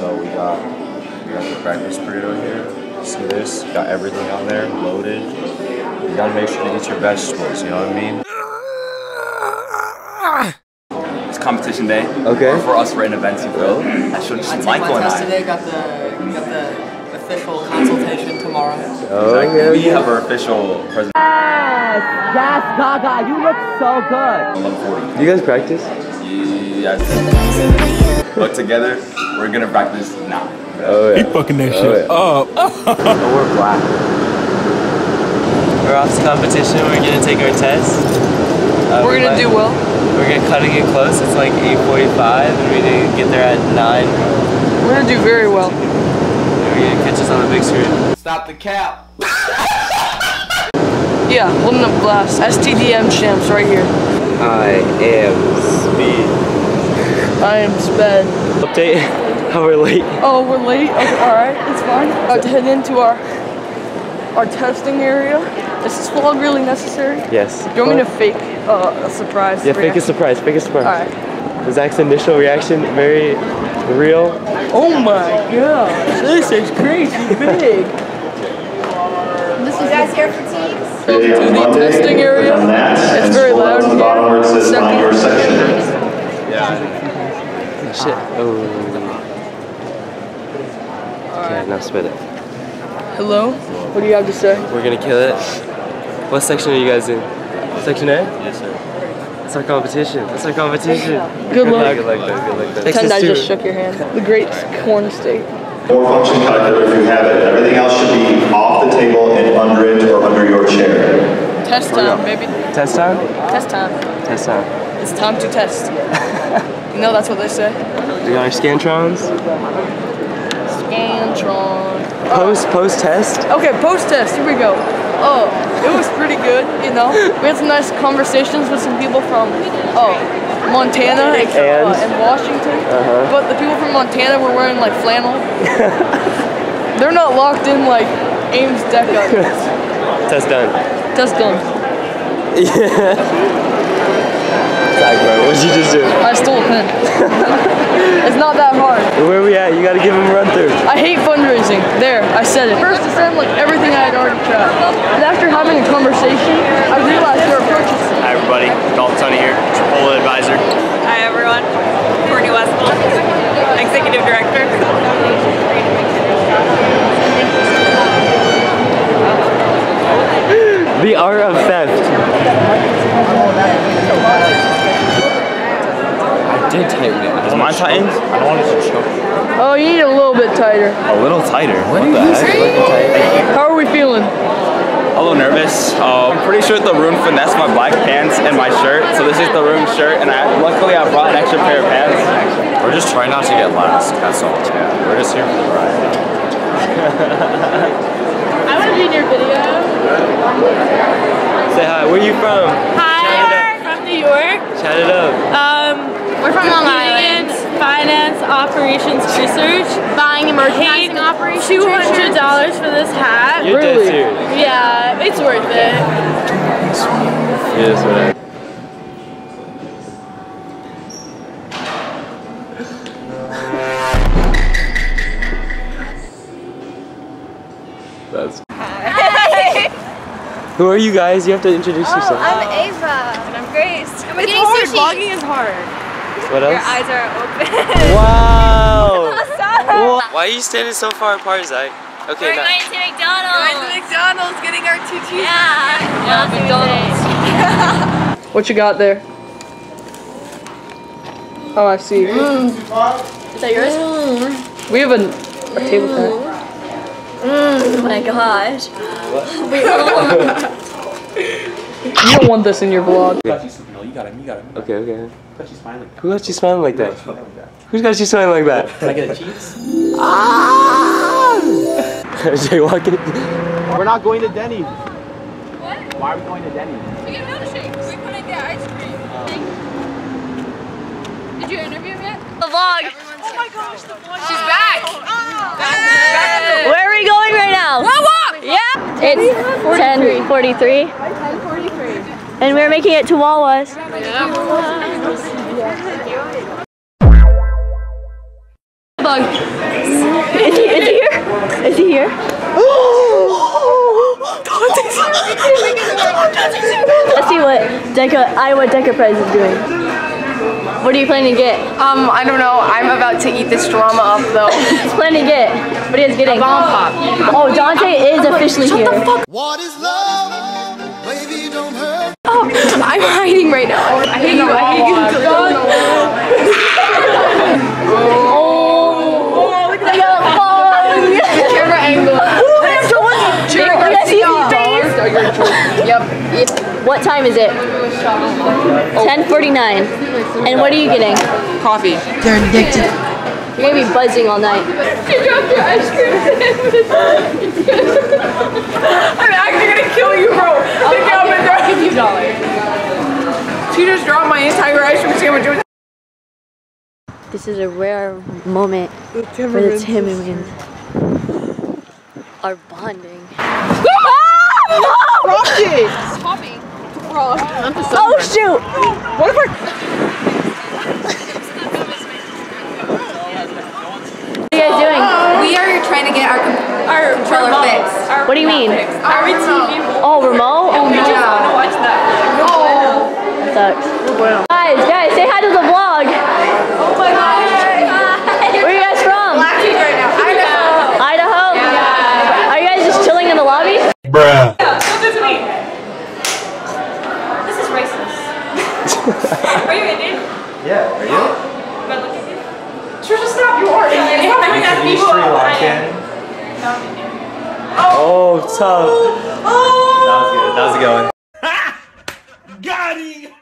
So we got we got the practice period over here. See this? Got everything on there, loaded. You gotta make sure to get your vegetables, you know what I mean? It's competition day. Okay. For us written events, you will. I showed just I took Michael my and I. today, got the got the official consultation tomorrow. Oh, Exactly. We have our official presentation. Yes, Yes, Gaga, you look so good. Level 40. Do you guys practice? Yes. But together, we're gonna practice now. Oh yeah. He fucking that Oh, shit yeah. up. we're black. We're off to competition. We're gonna take our test. Uh, We're gonna we do well. We're gonna cutting it close. It's like 8:45, and we're gonna get there at nine. We're gonna do very well. And we're gonna catch us on the big screen. Stop the cap. Yeah, holding up glass. STDM champs right here. I am speed. I am sped. Update. How are we're late. Oh, we're late. Okay, all right, it's fine. About to head into our our testing area. Is this vlog really necessary? Yes. Do you want me to fake uh, a surprise? Yeah, fake a surprise. Fake a surprise. All right. Zach's initial reaction very real? Oh my god, this is crazy big. This is guys here for teams? to the testing area. It's very loud in here. Second. Shit. Oh. Okay, now spit it. Hello. What do you have to say? We're gonna kill it. What section are you guys in? Section A? Yes, sir. That's our competition. It's our competition. Good luck. Good luck, though. Good luck, though. Pretend I just shook your hand. The great corn state. Four function calculator if you have it. Everything else should be off the table and under it or under your chair. Test time, baby. Test time? Test time. Test time. It's time to test. you know that's what they say. We got our Scantrons. Scantron. Post, post test. Okay, post test. Here we go. Oh, it was pretty good. You know, we had some nice conversations with some people from oh Montana and, uh, And? Washington. Uh-huh. But the people from Montana were wearing like flannel. They're not locked in like Ames Deca. Test done. Test done. Zach, bro, what'd you just do? I stole a pen. it's not that hard. Where are we at? You gotta give him a run through. I hate fundraising. There, I said it. First, it sounded like everything I had already tried. And after having a conversation, I realized there are approaches. Hi everybody, Dalton Tunney here, Chipotle advisor. Hi everyone. Courtney Westphal, Executive Director. The art of theft. I did tighten it. Is mine tightened? I don't want it to choke. Oh, you need a little bit tighter. A little tighter. What, the heck? How are we feeling? A little nervous. Uh, I'm pretty sure the room finessed my black pants and my shirt. So this is the room shirt, and I luckily I brought an extra pair of pants. We're just trying not to get last. That's all. Yeah. We're just here for the ride. I want to be in your video. Say hi. Where are you from? Hi, from New York. Chat it up. Um, we're from Long Island. Finance Operations Research. Buying and merchandising operations. Two hundred dollars for this hat. You're Really? dead serious. Yeah, it's worth it. It is what it Who are you guys? You have to introduce oh, yourself. I'm Ava. And I'm Grace. And we're It's getting hard. sushi. Vlogging is hard. What else? Your eyes are open. Wow! Stop. Why are you standing so far apart, Zach? Okay, We're now. going to McDonald's. Going to McDonald's getting our two cheese. Yeah. Yeah, McDonald's. What you got there? Oh, I see. Mm. Is that yours? Mm. We have a, a table tent. Oh my gosh. You don't want this in your vlog. No, you got him. You got him. Okay, okay. She's smiling. Who got you smiling like that? Who's got you smiling like that? Can I get a cheese? Ah! Jaywalking. We're not going to Denny's. What? Why are we going to Denny's? We get milkshakes. We couldn't get ice cream. Did you interview him yet? The vlog. Oh my gosh, the vlog. She's back. Where are we going right now? Walk, walk. Yeah. It's 10:43. 10:43. And we're making it to Wawa's. hug. Is he, is he here? Is he here? Let's see what Deca, Iowa Deca Prize is doing. What are you planning to get? Um, I don't know. I'm about to eat this drama up though. He's planning to get. What are you guys getting? Bomb pop. Oh, Dante is officially here. What is love? Baby, don't hurt. I'm hiding right now. I hate you. I hate you. Oh, look at that fun. Camera angle. You guys see his face? Yep. What time is it? 10:49. And what are you getting? Coffee. They're addicted. You're gonna be buzzing all night. You dropped your ice cream sandwich. I'm actually gonna kill you, bro. Pick it up and throw it. you dollars. She just dropped my entire ice cream sandwich. This is a rare moment for the Timmermans are bonding. Ah! Rocket! Oh shoot! What if I What are you guys doing? We are trying to get our our controller fixed. What do you mean? Our TV. Oh, remote? Oh, We just want to watch that. Oh. That sucks. Guys, guys, say hi to the vlog. Oh my gosh. Where are you guys from? Blackheath right now. Idaho. Idaho? Are you guys just chilling in the lobby? Bruh. This is me. This is racist. are you Indian? Yeah, are you? Am I looking good? Trisha, stop. You are Indian. You have to ask You people. Sri Lankan? No, Oh, tough. Oh. That was good. That was a good one.